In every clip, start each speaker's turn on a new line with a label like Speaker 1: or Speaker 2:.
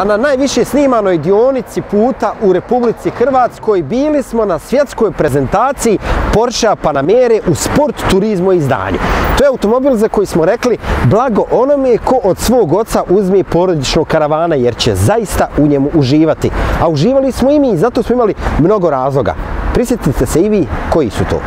Speaker 1: a na najviše snimanoj dionici puta u Republici Hrvatskoj bili smo na svjetskoj prezentaciji Porsche Panamere u sport turizmu izdanju. To je automobil za koji smo rekli blago onome ko od svog oca uzme porodičnog karavana jer će zaista u njemu uživati. A uživali smo i mi, zato smo imali mnogo razloga. Prisjetite se i vi koji su to.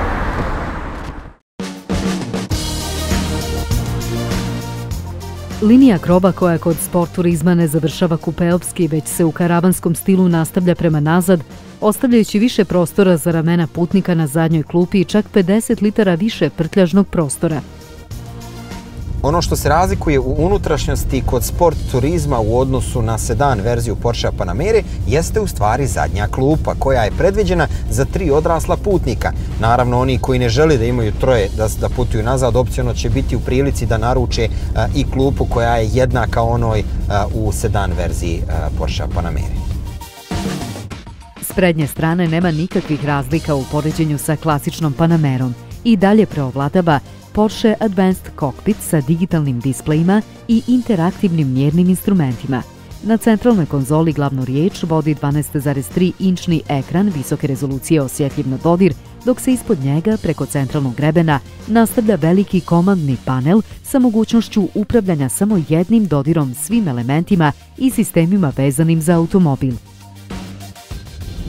Speaker 2: Linija kroba koja kod sport turizma ne završava kupeopski, već se u karavanskom stilu nastavlja prema nazad, ostavljajući više prostora za ramena putnika na zadnjoj klupi i čak 50 litara više prtljažnog prostora.
Speaker 1: Ono što se razlikuje u unutrašnjosti kod sport turizma u odnosu na sedan verziju Porsche Panamere jeste u stvari zadnja klupa koja je predviđena za tri odrasla putnika. Naravno oni koji ne žele da imaju troje da, da putuju nazad opciono će biti u prilici da naruče i klupu koja je jednaka onoj u sedan verziji Porsche Panamere.
Speaker 2: S prednje strane nema nikakvih razlika u poređenju sa klasičnom Panamerom i dalje preovladava Porsche Advanced Cockpit sa digitalnim displejima i interaktivnim mjernim instrumentima. Na centralnoj konzoli glavnu riječ vodi 12,3-inčni ekran visoke rezolucije osjetljiv na dodir, dok se ispod njega, preko centralnog grebena, nastavlja veliki komandni panel sa mogućnošću upravljanja samo jednim dodirom svim elementima i sistemima vezanim za automobil.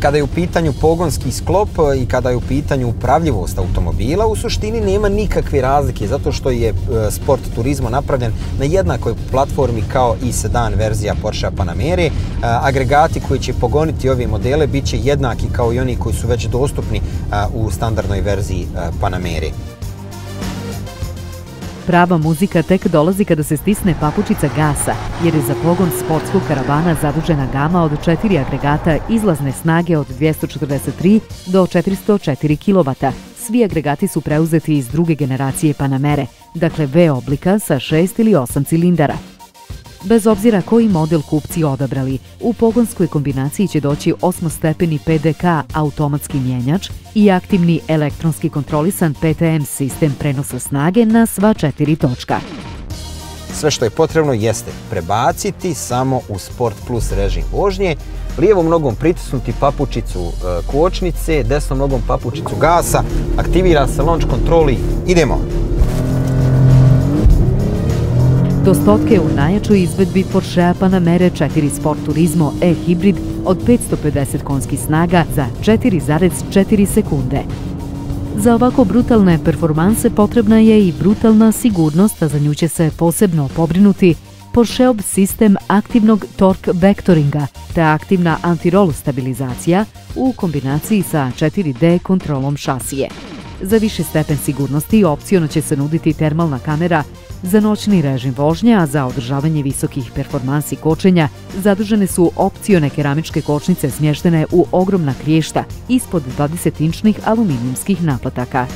Speaker 1: Kada je u pitanju pogonski sklop i kada je u pitanju upravljivost automobila, u suštini nema nikakve razlike zato što je e, sport turizmo napravljen na jednakoj platformi kao i sedan verzija Porsche Panamere. E, agregati koji će pogoniti ove modele bit će jednaki kao i oni koji su već dostupni e, u standardnoj verziji Panamere.
Speaker 2: Prava muzika tek dolazi kada se stisne papučica gasa, jer je za pogon sportskog karavana zadužena gama od četiri agregata izlazne snage od 243 do 404 kW. Svi agregati su preuzeti iz druge generacije Panamere, dakle V oblika sa 6 ili 8 cilindara. Bez obzira koji model kupci odabrali, u pogonskoj kombinaciji će doći osmostepeni PDK automatski mjenjač i aktivni elektronski kontrolisan PTM sistem prenosa snage na sva četiri točka.
Speaker 1: Sve što je potrebno jeste prebaciti samo u Sport Plus režim vožnje, lijevom nogom pritisnuti papučicu e, kočnice, desnom nogom papučicu gasa, aktivira se launch control i idemo!
Speaker 2: Do stotke u najjačoj izvedbi Porsche Panamera 4 Sport Turismo e-hibrid od 550 konskih snaga za 4,4 sekunde. Za ovako brutalne performanse potrebna je i brutalna sigurnost, a za nju će se posebno pobrinuti Porscheob sistem aktivnog torque vektoringa te aktivna antirol stabilizacija u kombinaciji sa 4D kontrolom šasije. Za viši stepen sigurnosti opcijono će se nuditi termalna kamera za noćni režim vožnja, a za održavanje visokih performansi kočenja, zadržane su opcione keramičke kočnice smještene u ogromna klješta ispod 20-inčnih aluminijumskih naplataka.